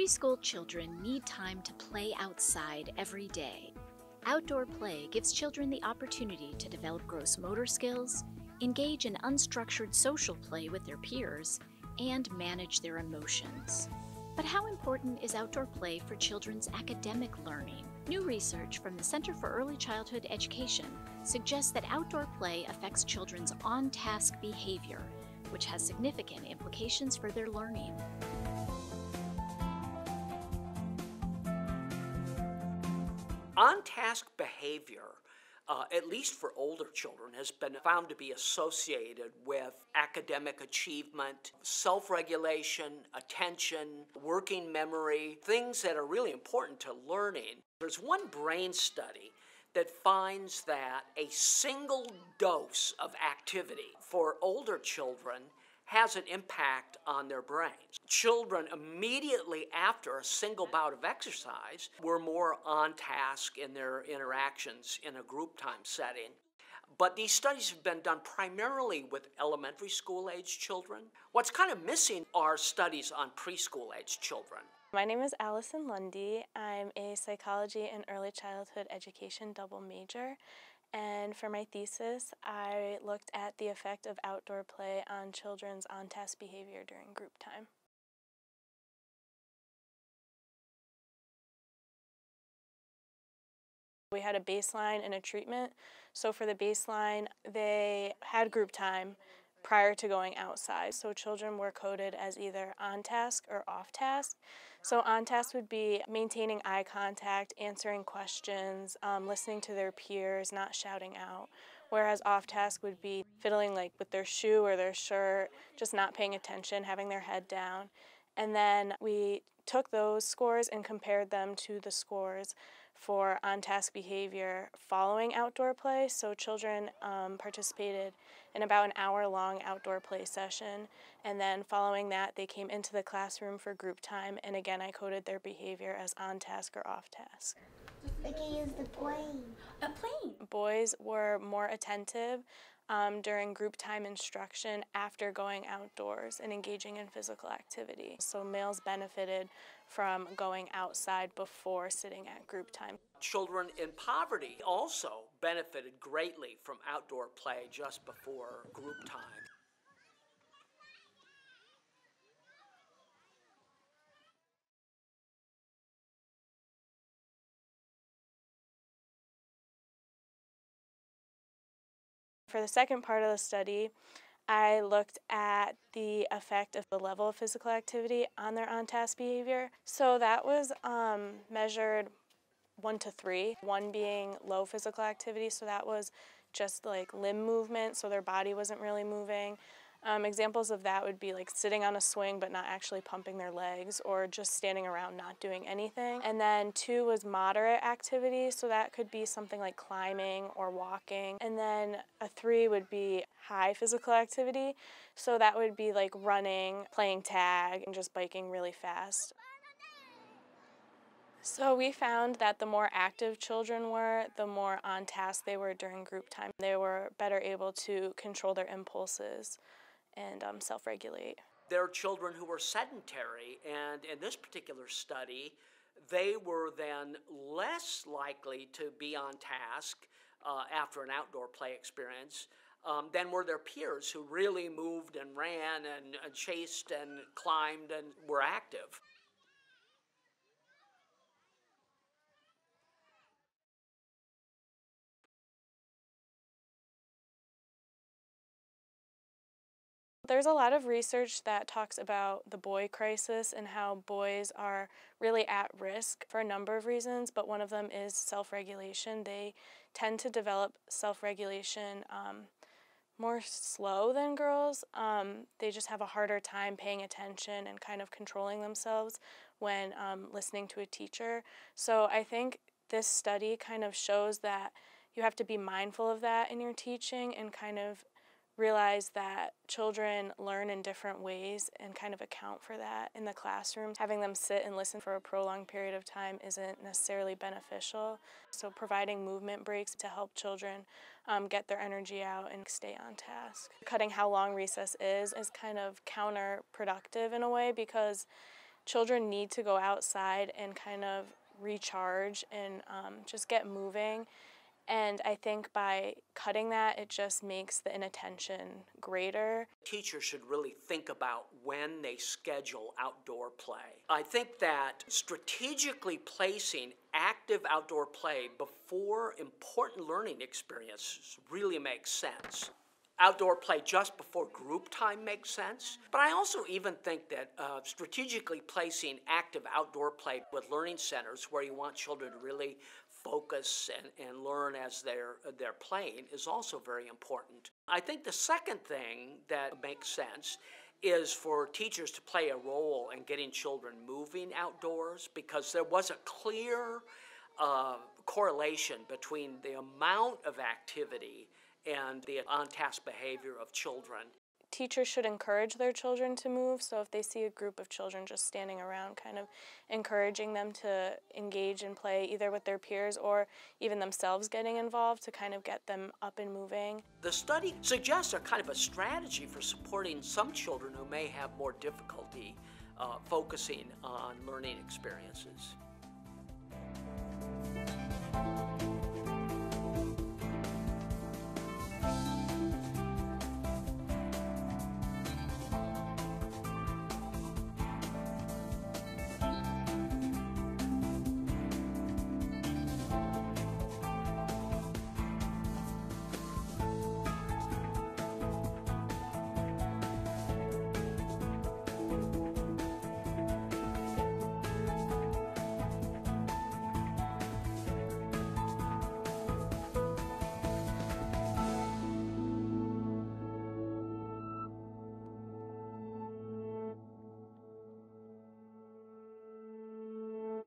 Preschool children need time to play outside every day. Outdoor play gives children the opportunity to develop gross motor skills, engage in unstructured social play with their peers, and manage their emotions. But how important is outdoor play for children's academic learning? New research from the Center for Early Childhood Education suggests that outdoor play affects children's on task behavior, which has significant implications for their learning. On task behavior uh, at least for older children, has been found to be associated with academic achievement, self regulation, attention, working memory, things that are really important to learning. There's one brain study that finds that a single dose of activity for older children has an impact on their brains. Children immediately after a single bout of exercise were more on task in their interactions in a group time setting. But these studies have been done primarily with elementary school age children. What's kind of missing are studies on preschool age children. My name is Allison Lundy. I'm a psychology and early childhood education double major, and for my thesis, I looked at the effect of outdoor play on children's on task behavior during group time. We had a baseline and a treatment. So for the baseline, they had group time prior to going outside. So children were coded as either on task or off task. So on task would be maintaining eye contact, answering questions, um, listening to their peers, not shouting out. Whereas off task would be fiddling like with their shoe or their shirt, just not paying attention, having their head down. And then we took those scores and compared them to the scores for on task behavior following outdoor play. So children um, participated in about an hour long outdoor play session. And then following that, they came into the classroom for group time. And again, I coded their behavior as on task or off task. They can use the plane. A plane. Boys were more attentive um, during group time instruction after going outdoors and engaging in physical activity. So males benefited from going outside before sitting at group time. Children in poverty also benefited greatly from outdoor play just before group time. For the second part of the study, I looked at the effect of the level of physical activity on their on task behavior. So that was um, measured one to three, one being low physical activity, so that was just like limb movement, so their body wasn't really moving. Um, examples of that would be like sitting on a swing but not actually pumping their legs or just standing around not doing anything. And then two was moderate activity, so that could be something like climbing or walking. And then a three would be high physical activity, so that would be like running, playing tag, and just biking really fast. So we found that the more active children were, the more on task they were during group time. They were better able to control their impulses and um, self regulate. There are children who were sedentary, and in this particular study, they were then less likely to be on task uh, after an outdoor play experience um, than were their peers who really moved and ran and, and chased and climbed and were active. There's a lot of research that talks about the boy crisis and how boys are really at risk for a number of reasons, but one of them is self regulation. They tend to develop self regulation um, more slow than girls. Um, they just have a harder time paying attention and kind of controlling themselves when um, listening to a teacher. So I think this study kind of shows that you have to be mindful of that in your teaching and kind of realize that children learn in different ways and kind of account for that in the classroom. Having them sit and listen for a prolonged period of time isn't necessarily beneficial. So providing movement breaks to help children um, get their energy out and stay on task. Cutting how long recess is is kind of counterproductive in a way because children need to go outside and kind of recharge and um, just get moving. And I think by cutting that, it just makes the inattention greater. Teachers should really think about when they schedule outdoor play. I think that strategically placing active outdoor play before important learning experiences really makes sense outdoor play just before group time makes sense. But I also even think that uh, strategically placing active outdoor play with learning centers where you want children to really focus and, and learn as they're, they're playing is also very important. I think the second thing that makes sense is for teachers to play a role in getting children moving outdoors because there was a clear uh, correlation between the amount of activity and the on task behavior of children. Teachers should encourage their children to move, so if they see a group of children just standing around, kind of encouraging them to engage and play either with their peers or even themselves getting involved to kind of get them up and moving. The study suggests a kind of a strategy for supporting some children who may have more difficulty uh, focusing on learning experiences.